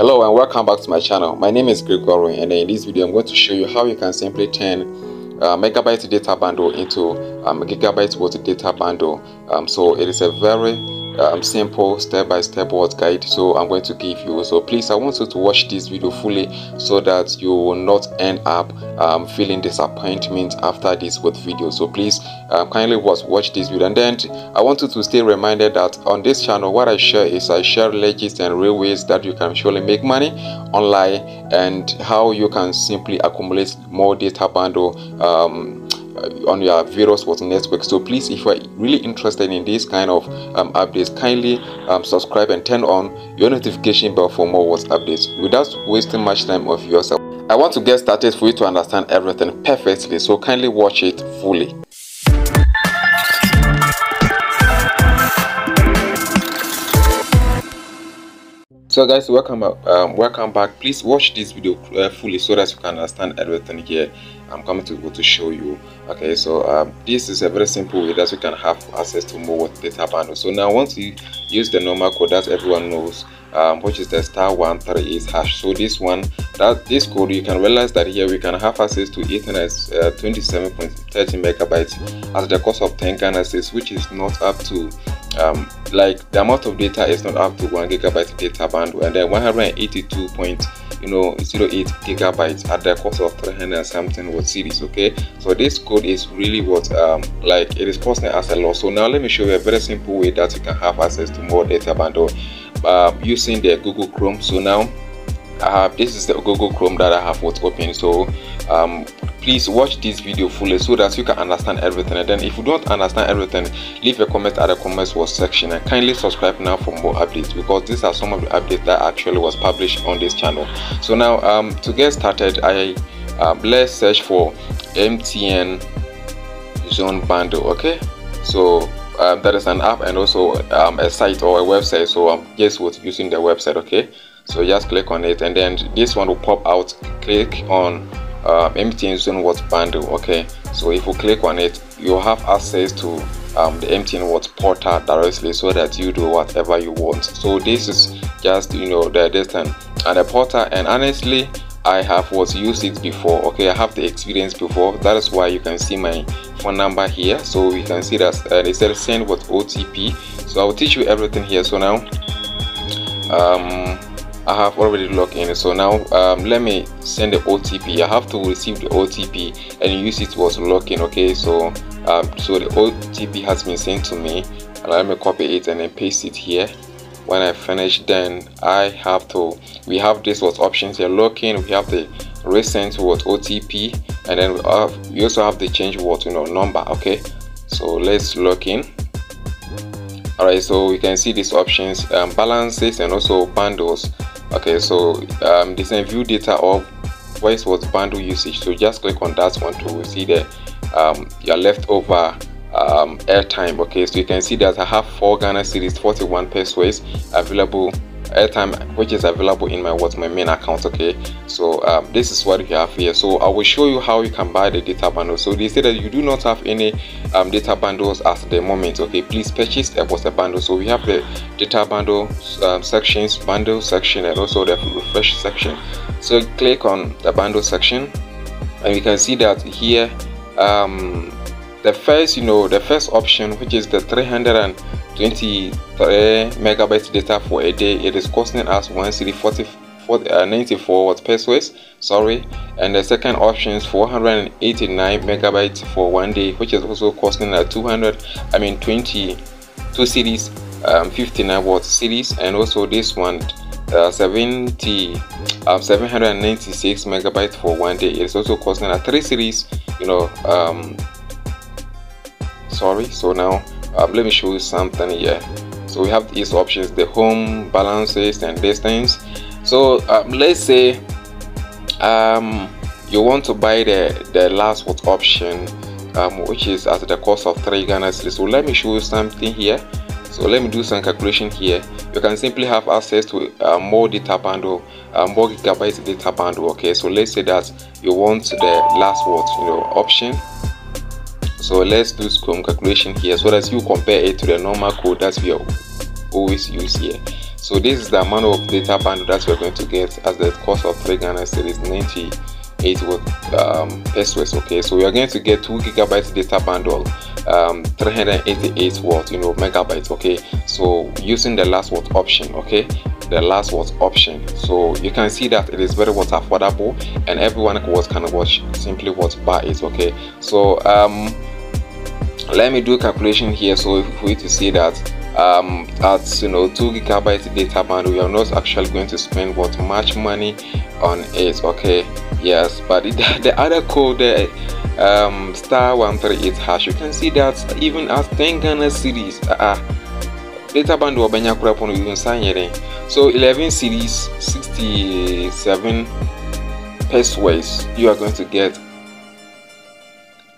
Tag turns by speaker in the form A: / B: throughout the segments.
A: Hello and welcome back to my channel. My name is Greg Gregory and in this video I'm going to show you how you can simply turn uh, megabyte data bundle into um, gigabyte worth data bundle. Um, so it is a very um, simple step-by-step -step word guide. So i'm going to give you so please i want you to watch this video fully so that you will not end up um, feeling disappointment after this with video. So please um, kindly watch watch this video. And then i want you to stay reminded that on this channel what i share is i share legends and real ways that you can surely make money online and how you can simply accumulate more data bundle um, on your various what network so please if you are really interested in this kind of um, updates kindly um, subscribe and turn on your notification bell for more what updates. Without wasting much time of yourself i want to get started for you to understand everything perfectly. So kindly watch it fully. So guys welcome um, welcome back. Please watch this video uh, fully so that you can understand everything here i'm coming to go to show you okay? So um, this is a very simple way that you can have access to more data bundle so now once you use the normal code that everyone knows um, which is the star 138 hash. So this one that this code you can realize that here we can have access to ethernet uh, 27.30 megabytes at the cost of 10 Ghana which is not up to um, like the amount of data is not up to one gigabyte data bundle. And then 182 point you know 08 gigabytes at the cost of 300 something with cedis okay? So this code is really what um like it is costing us a lot so now let me show you a very simple way that you can have access to more data bundle uh, using the google chrome. So now uh, this is the google chrome that i have what's open. So um, please watch this video fully so that you can understand everything. And then if you don't understand everything leave a comment at the comments box section and kindly subscribe now for more updates because these are some of the updates that actually was published on this channel. So now um, to get started i um, let's search for mtn zone bundle okay? So um, that is an app and also um, a site or a website. So i'm just was using the website okay? So just click on it and then this one will pop out. Click on uh, MTN Zone What bundle. Okay, so if you click on it, you'll have access to um, the MTN What portal directly so that you do whatever you want. So this is just you know the distance and the portal. And honestly, I have was used it before. Okay, I have the experience before. That is why you can see my phone number here. So you can see that uh, they said send with OTP. So I will teach you everything here. So now. Um, I have already logged in. So now um, let me send the OTP I have to receive the OTP and use it was login okay? So um, so the OTP has been sent to me. And let me copy it and then paste it here. When I finish then I have to we have this what options here login. We have the recent what OTP and then we, have, we also have the change what you know number okay? So let's log in alright so we can see these options um, balances and also bundles okay so um, this is view data or voice was bundle usage so just click on that one to see the um, your leftover um, airtime okay? So you can see that I have four Ghana cedis 41 pesos available airtime which is available in my what's my main account okay? So um, this is what we have here. So i will show you how you can buy the data bundle. So they say that you do not have any um, data bundles at the moment okay? Please purchase a what's a bundle. So we have the data bundle um, sections bundle section and also the refresh section. So click on the bundle section and you can see that here um, the first you know the first option which is the 323 megabyte data for a day it is costing us 1 cedi 40 uh, 94 what pesos sorry. And the second option is 489 megabytes for one day which is also costing at 200 i mean 22 cedis um, 59 watt cedis and also this one uh, 70 uh, 796 megabytes for one day it's also costing at 3 cedis you know um, sorry so now um, let me show you something here. So we have these options the home balances and distance so um, let's say um, you want to buy the the last what option um, which is at the cost of 3 Ghana so let me show you something here. So let me do some calculation here. You can simply have access to uh, more data bundle uh, more gigabytes data bundle okay? So let's say that you want the last what you know option so let's do some calculation here so that you compare it to the normal code that we always use here. So this is the amount of data bundle that we're going to get as the cost of 3 Ghana cedis 98 watt um, pesos okay? So we are going to get 2 gigabytes data bundle um, 388 watt you know megabytes okay? So using the last watt option okay? The last watt option. So you can see that it is very what affordable and everyone was of watch simply what buy it okay? So um let me do a calculation here so we to see that um, at you know 2 gigabyte data bundle we are not actually going to spend what much money on it okay? Yes but the, the other code there um, star 138 hash you can see that even at 10 Ghana cedis uh, data pono you can so 11 cedis 67 pesos you are going to get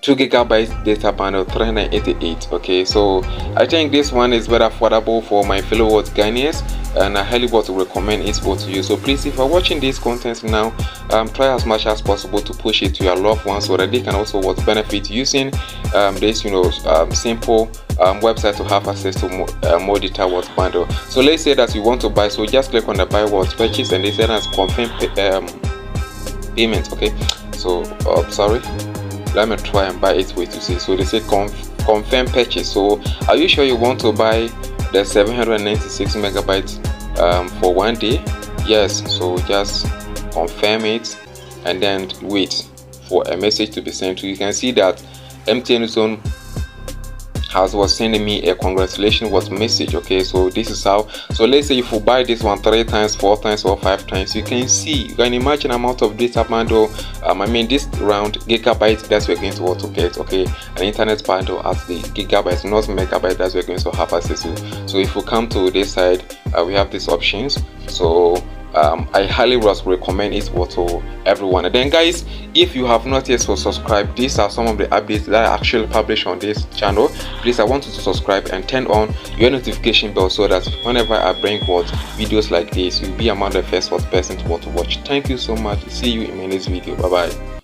A: 2 gigabytes data bundle 388 okay? So i think this one is very affordable for my fellow what Ghanaians and i highly would recommend it both to you. So please if you're watching this content now um, try as much as possible to push it to your loved ones so that they can also what benefit using um, this you know um, simple um, website to have access to more, uh, more data what bundle. So let's say that you want to buy so just click on the buy what purchase and they say that's confirm um, payment okay? So uh, sorry let me try and buy it with you see. So they say conf confirm purchase. So are you sure you want to buy the 796 megabytes um, for one day? Yes. So just confirm it and then wait for a message to be sent to you. Can see that mtn zone has was sending me a congratulations was message okay? So this is how so let's say if you buy this one three times four times or five times you can see you can imagine amount of data bundle um, i mean this round gigabyte that we're going to want to get okay? An internet bundle at the gigabytes not megabyte that we're going to have access to. So if we come to this side uh, we have these options. So um, I highly recommend it to everyone. And then guys, if you have not yet so subscribed, these are some of the updates that I actually publish on this channel. Please, I want you to subscribe and turn on your notification bell so that whenever I bring what videos like this, you'll be among the first person to watch. Thank you so much. See you in my next video. Bye bye.